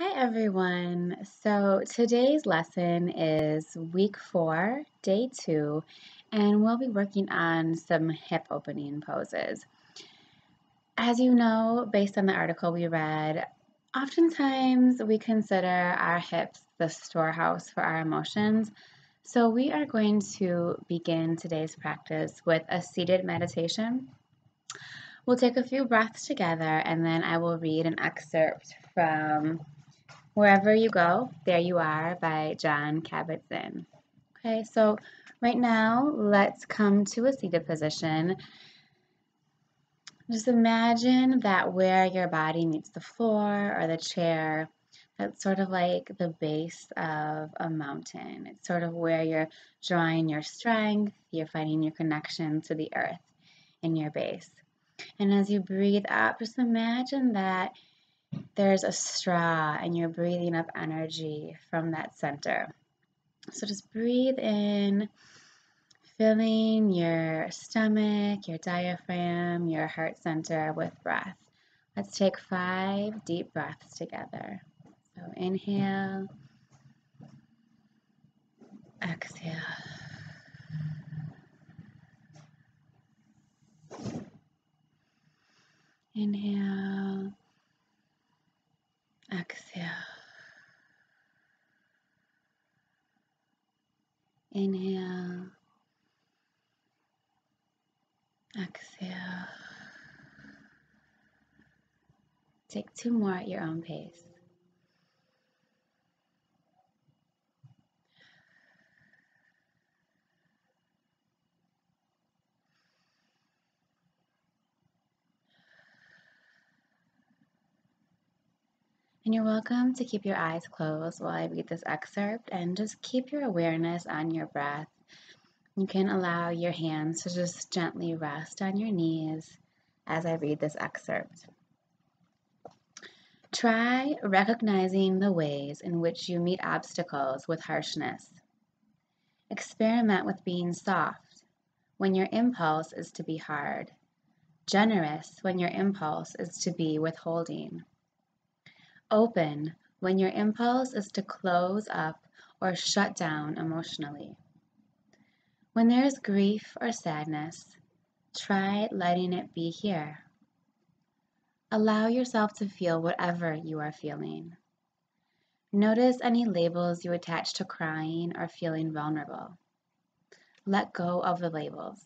Hi everyone. So today's lesson is week four, day two, and we'll be working on some hip opening poses. As you know, based on the article we read, oftentimes we consider our hips the storehouse for our emotions. So we are going to begin today's practice with a seated meditation. We'll take a few breaths together and then I will read an excerpt from Wherever You Go, There You Are by Jon Kabat-Zinn. Okay, so right now, let's come to a seated position. Just imagine that where your body meets the floor or the chair, that's sort of like the base of a mountain. It's sort of where you're drawing your strength, you're finding your connection to the earth in your base. And as you breathe up, just imagine that there's a straw and you're breathing up energy from that center. So just breathe in, filling your stomach, your diaphragm, your heart center with breath. Let's take five deep breaths together. So inhale, exhale. Inhale, Ah, Exhale. Inhale. Ah, Exhale. Take two more at your own pace. And you're welcome to keep your eyes closed while I read this excerpt and just keep your awareness on your breath. You can allow your hands to just gently rest on your knees as I read this excerpt. Try recognizing the ways in which you meet obstacles with harshness. Experiment with being soft when your impulse is to be hard, generous when your impulse is to be withholding Open when your impulse is to close up or shut down emotionally. When there is grief or sadness, try letting it be here. Allow yourself to feel whatever you are feeling. Notice any labels you attach to crying or feeling vulnerable. Let go of the labels.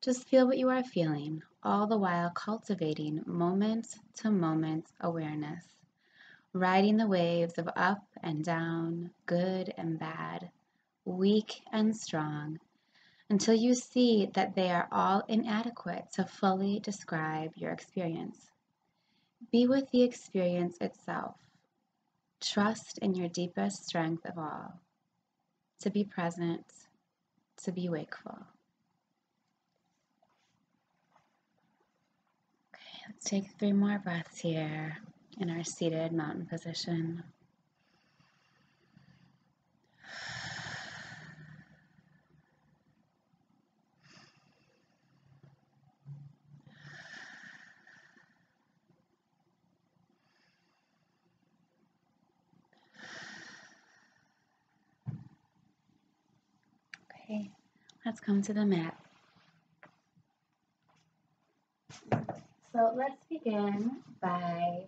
Just feel what you are feeling, all the while cultivating moment to moment awareness riding the waves of up and down, good and bad, weak and strong, until you see that they are all inadequate to fully describe your experience. Be with the experience itself. Trust in your deepest strength of all, to be present, to be wakeful. Okay, let's take three more breaths here in our seated mountain position. Okay, let's come to the mat. So let's begin by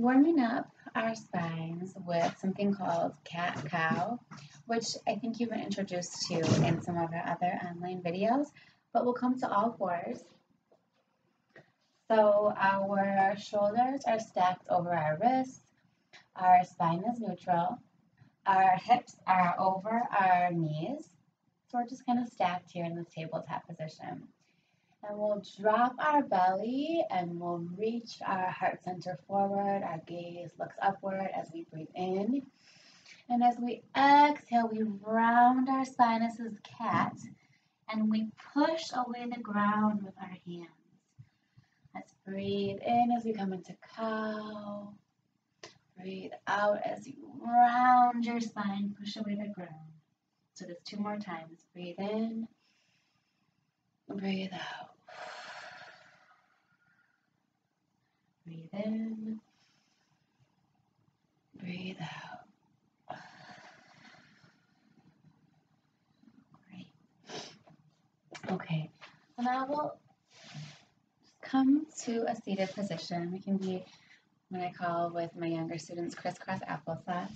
warming up our spines with something called cat cow, which I think you've been introduced to in some of our other online videos, but we'll come to all fours. So our shoulders are stacked over our wrists, our spine is neutral, our hips are over our knees, so we're just kind of stacked here in this tabletop position. And we'll drop our belly and we'll reach our heart center forward. Our gaze looks upward as we breathe in. And as we exhale, we round our as cat and we push away the ground with our hands. Let's breathe in as we come into cow. Breathe out as you round your spine, push away the ground. So just two more times. Breathe in, breathe out. Breathe in. Breathe out. Great. Okay, so now we'll come to a seated position. We can be what I call with my younger students crisscross applesauce.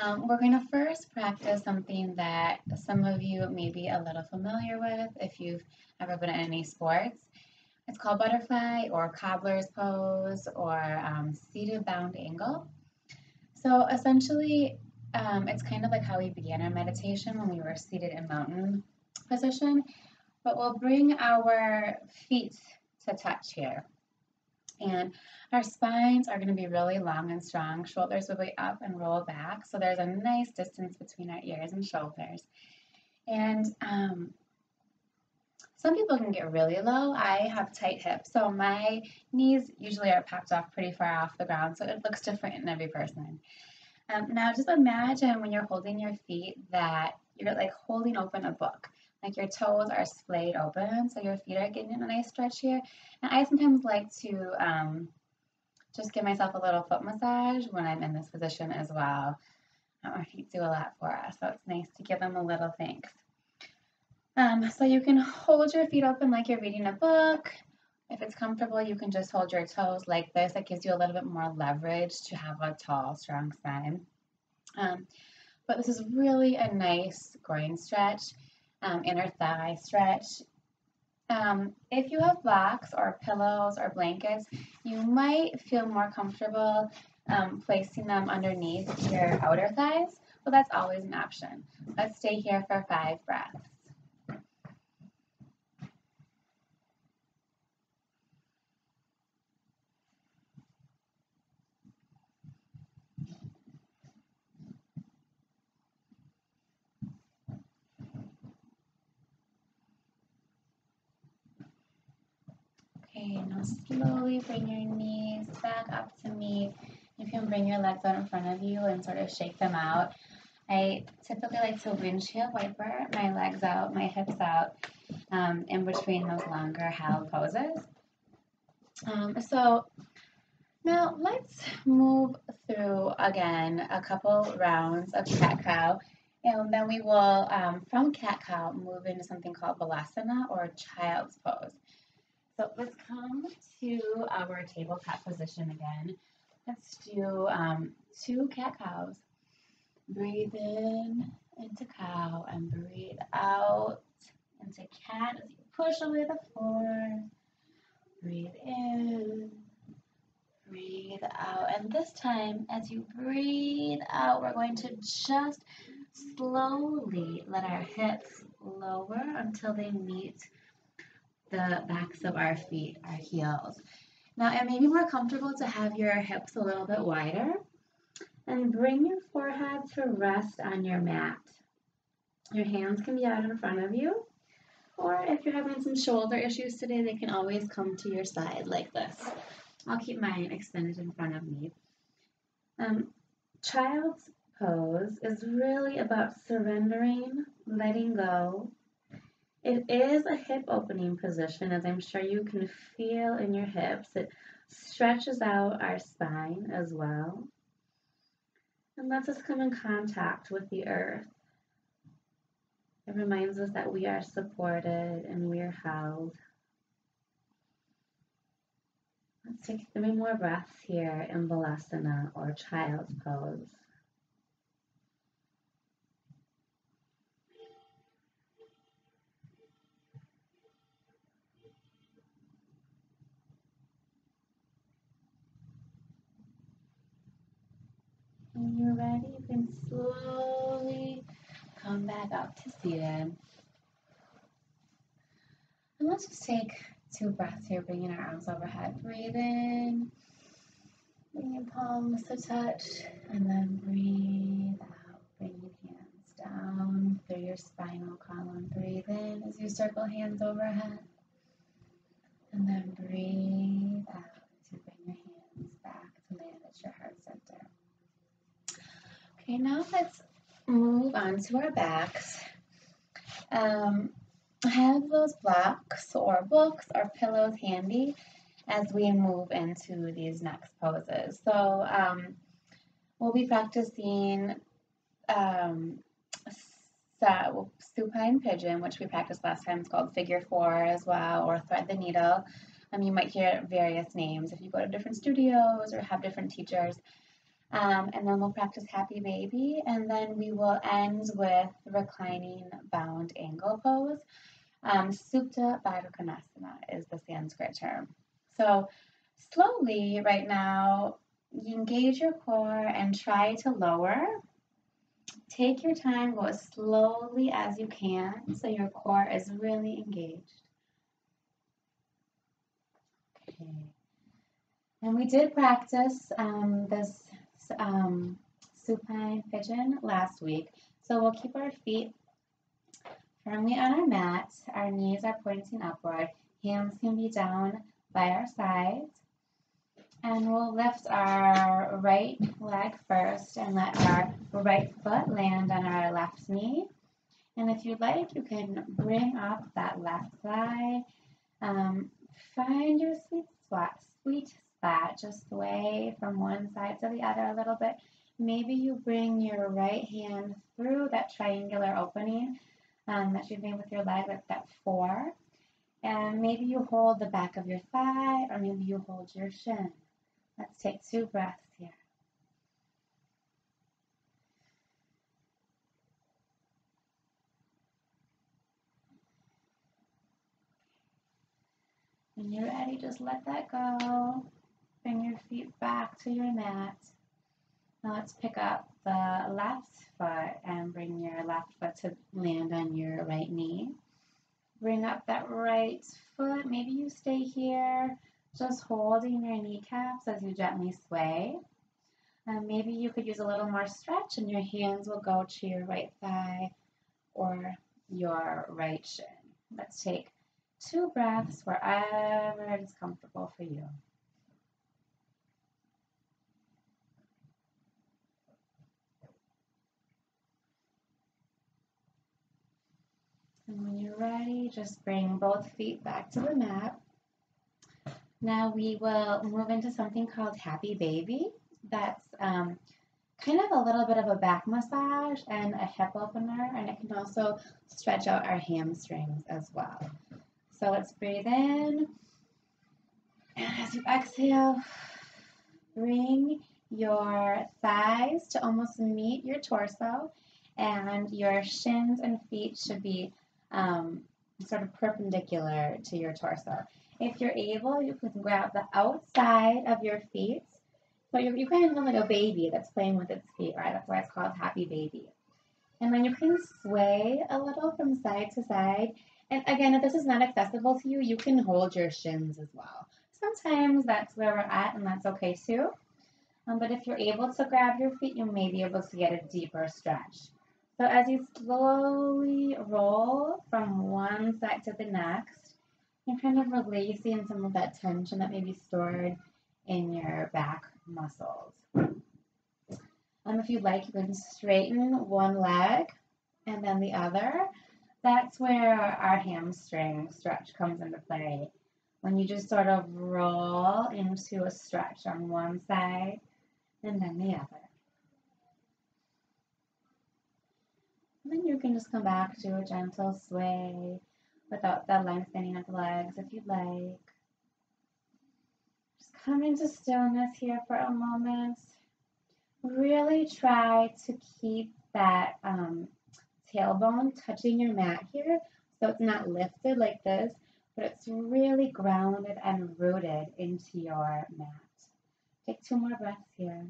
Um, we're going to first practice something that some of you may be a little familiar with if you've ever been in any sports. It's called butterfly or cobbler's pose or um, seated bound angle. So essentially, um, it's kind of like how we began our meditation when we were seated in mountain position, but we'll bring our feet to touch here. And our spines are going to be really long and strong. Shoulders will be up and roll back. So there's a nice distance between our ears and shoulders. And um, some people can get really low. I have tight hips, so my knees usually are popped off pretty far off the ground, so it looks different in every person. Um, now, just imagine when you're holding your feet that you're like holding open a book. Like your toes are splayed open, so your feet are getting a nice stretch here. And I sometimes like to um, just give myself a little foot massage when I'm in this position as well. Our feet do a lot for us, so it's nice to give them a little thanks. Um, so you can hold your feet open like you're reading a book. If it's comfortable, you can just hold your toes like this. That gives you a little bit more leverage to have a tall, strong spine. Um, but this is really a nice groin stretch, um, inner thigh stretch. Um, if you have blocks or pillows or blankets, you might feel more comfortable um, placing them underneath your outer thighs, but that's always an option. Let's stay here for five breaths. Okay, now slowly bring your knees back up to me. You can bring your legs out in front of you and sort of shake them out. I typically like to windshield wiper my legs out, my hips out, um, in between those longer held poses. Um, so now let's move through again a couple rounds of cat cow. And then we will, um, from cat cow, move into something called balasana or child's pose. So let's come to our table cat position again. Let's do um, two cat cows. Breathe in into cow and breathe out into cat as you push away the floor. Breathe in, breathe out. And this time, as you breathe out, we're going to just slowly let our hips lower until they meet the backs of our feet, our heels. Now it may be more comfortable to have your hips a little bit wider and bring your forehead to rest on your mat. Your hands can be out in front of you, or if you're having some shoulder issues today, they can always come to your side like this. I'll keep mine extended in front of me. Um, child's pose is really about surrendering, letting go, it is a hip opening position, as I'm sure you can feel in your hips. It stretches out our spine as well and lets us come in contact with the earth. It reminds us that we are supported and we are held. Let's take three more breaths here in Balasana or Child's Pose. When you're ready, you can slowly come back up to seated. And let's just take two breaths here, bringing our arms overhead. Breathe in, bring your palms to touch, and then breathe out. Bring your hands down through your spinal column. Breathe in as you circle hands overhead. And then breathe out to bring your hands back to manage your heart center. Okay, now let's move on to our backs. Um, have those blocks or books or pillows handy as we move into these next poses. So um, we'll be practicing um, supine pigeon, which we practiced last time. It's called figure four as well, or thread the needle. Um, you might hear various names if you go to different studios or have different teachers. Um, and then we'll practice happy baby, and then we will end with reclining bound angle pose. Um, Supta Baddha Konasana is the Sanskrit term. So slowly right now, you engage your core and try to lower. Take your time, go as slowly as you can so your core is really engaged. Okay. And we did practice um, this um, supine pigeon last week. So we'll keep our feet firmly on our mat. Our knees are pointing upward. Hands can be down by our sides. And we'll lift our right leg first and let our right foot land on our left knee. And if you'd like, you can bring up that left thigh. Um, find your sweet spot, sweet spot, just sway from one side to the other a little bit. Maybe you bring your right hand through that triangular opening um, that you've made with your leg, like that four. And maybe you hold the back of your thigh, or maybe you hold your shin. Let's take two breaths here. When you're ready, just let that go. Bring your feet back to your mat. Now let's pick up the left foot and bring your left foot to land on your right knee. Bring up that right foot. Maybe you stay here, just holding your kneecaps as you gently sway. Um, maybe you could use a little more stretch and your hands will go to your right thigh or your right shin. Let's take two breaths wherever it is comfortable for you. And when just bring both feet back to the mat. Now we will move into something called Happy Baby. That's um, kind of a little bit of a back massage and a hip opener, and it can also stretch out our hamstrings as well. So let's breathe in. And as you exhale, bring your thighs to almost meet your torso, and your shins and feet should be um, sort of perpendicular to your torso. If you're able, you can grab the outside of your feet. So you're—you kind of like a baby that's playing with its feet, right? That's why it's called happy baby. And then you can sway a little from side to side. And again, if this is not accessible to you, you can hold your shins as well. Sometimes that's where we're at, and that's okay too. Um, but if you're able to grab your feet, you may be able to get a deeper stretch. So as you slowly roll one to the next, you're kind of releasing some of that tension that may be stored in your back muscles. Um, if you'd like, you can straighten one leg and then the other. That's where our hamstring stretch comes into play. When you just sort of roll into a stretch on one side and then the other. And then you can just come back to a gentle sway without the lengthening of the legs if you'd like. Just come into stillness here for a moment. Really try to keep that um, tailbone touching your mat here so it's not lifted like this, but it's really grounded and rooted into your mat. Take two more breaths here.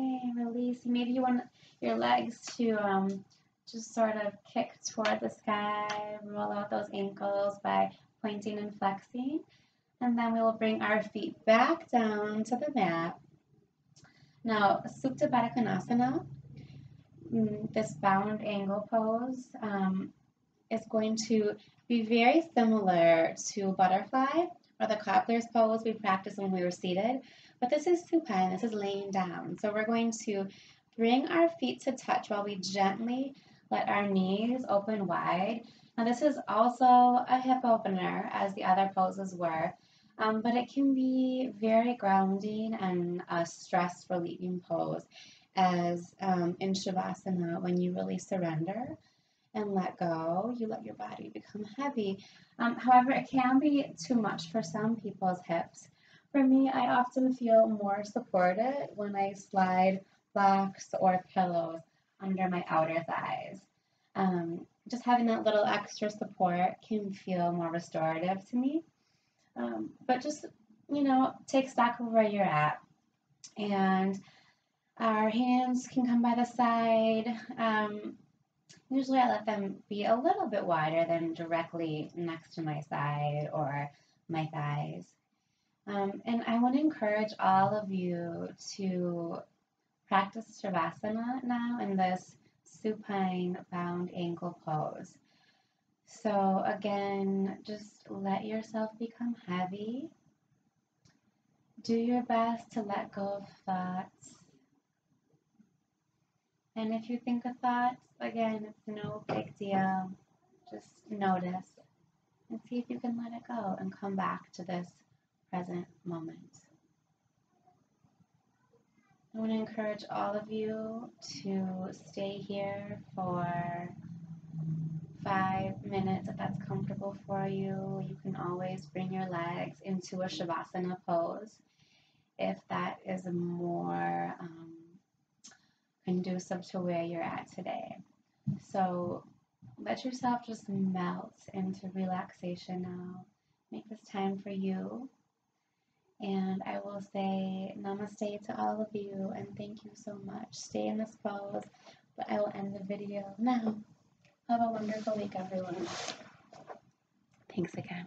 Okay, release. Maybe you want your legs to um, just sort of kick toward the sky, roll out those ankles by pointing and flexing. And then we will bring our feet back down to the mat. Now, Supta Baddha Konasana, mm, this bound angle pose, um, is going to be very similar to butterfly or the cobbler's pose we practiced when we were seated, but this is supine, this is laying down. So we're going to bring our feet to touch while we gently let our knees open wide. Now this is also a hip opener as the other poses were, um, but it can be very grounding and a stress relieving pose as um, in Shavasana when you really surrender and let go, you let your body become heavy. Um, however, it can be too much for some people's hips. For me, I often feel more supported when I slide blocks or pillows under my outer thighs. Um, just having that little extra support can feel more restorative to me. Um, but just, you know, take stock of where you're at. And our hands can come by the side. Um, usually I let them be a little bit wider than directly next to my side or my thighs. Um, and I want to encourage all of you to practice Shavasana now in this supine bound angle pose. So again, just let yourself become heavy. Do your best to let go of thoughts. And if you think of thoughts, again, it's no big deal. Just notice and see if you can let it go and come back to this present moment. I want to encourage all of you to stay here for five minutes if that's comfortable for you. You can always bring your legs into a Shavasana pose if that is more um, conducive to where you're at today. So let yourself just melt into relaxation now. Make this time for you. And I will say namaste to all of you and thank you so much. Stay in this pose, but I will end the video now. Have a wonderful week, everyone. Thanks again.